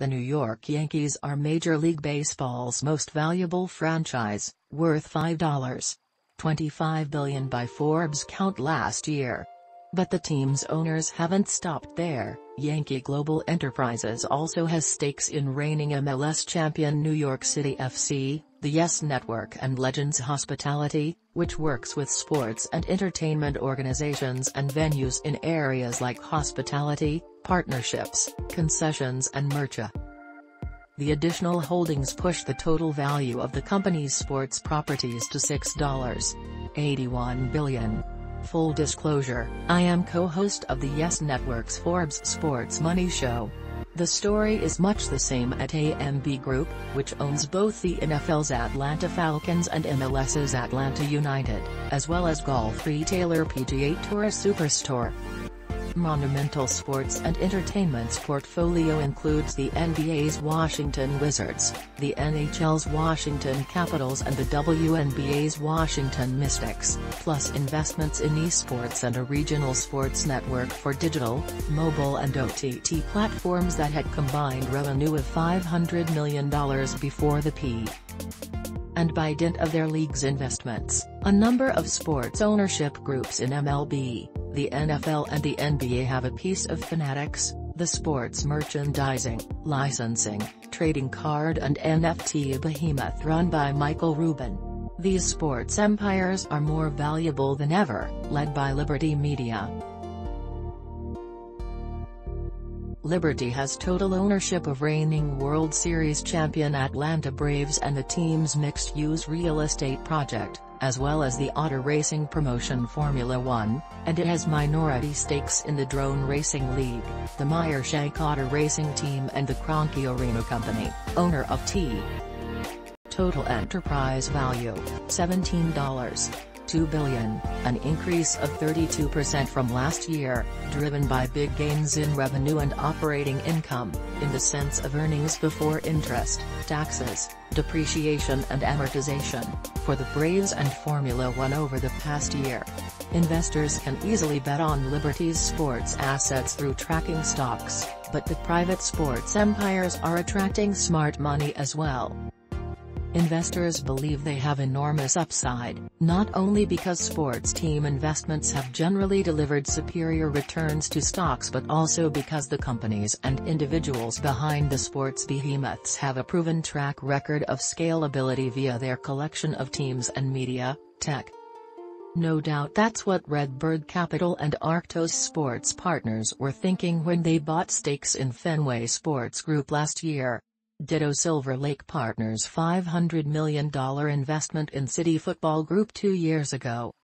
The New York Yankees are Major League Baseball's most valuable franchise, worth $5.25 billion by Forbes count last year. But the team's owners haven't stopped there, Yankee Global Enterprises also has stakes in reigning MLS champion New York City FC, the YES Network and Legends Hospitality, which works with sports and entertainment organizations and venues in areas like hospitality, partnerships, concessions and mercha. The additional holdings push the total value of the company's sports properties to $6.81 billion. Full disclosure, I am co-host of the YES Network's Forbes Sports Money Show. The story is much the same at AMB Group, which owns both the NFL's Atlanta Falcons and MLS's Atlanta United, as well as golf retailer PGA Tour Superstore. Monumental Sports and Entertainment's portfolio includes the NBA's Washington Wizards, the NHL's Washington Capitals and the WNBA's Washington Mystics, plus investments in esports and a regional sports network for digital, mobile and OTT platforms that had combined revenue of $500 million before the P. and by dint of their league's investments, a number of sports ownership groups in MLB, the NFL and the NBA have a piece of Fanatics, the sports merchandising, licensing, trading card and NFT behemoth run by Michael Rubin. These sports empires are more valuable than ever, led by Liberty Media. Liberty has total ownership of reigning World Series champion Atlanta Braves and the team's mixed-use real estate project, as well as the auto racing promotion Formula One, and it has minority stakes in the Drone Racing League, the Meyer Shank Auto Racing Team and the Kroenke Arena Company, owner of T. Total enterprise value, $17. 2 billion, an increase of 32% from last year, driven by big gains in revenue and operating income, in the sense of earnings before interest, taxes, depreciation and amortization, for the Braves and Formula One over the past year. Investors can easily bet on Liberty's sports assets through tracking stocks, but the private sports empires are attracting smart money as well. Investors believe they have enormous upside, not only because sports team investments have generally delivered superior returns to stocks but also because the companies and individuals behind the sports behemoths have a proven track record of scalability via their collection of teams and media, tech. No doubt that's what Redbird Capital and Arctos Sports Partners were thinking when they bought stakes in Fenway Sports Group last year. Ditto Silver Lake Partners' $500 million investment in City Football Group two years ago.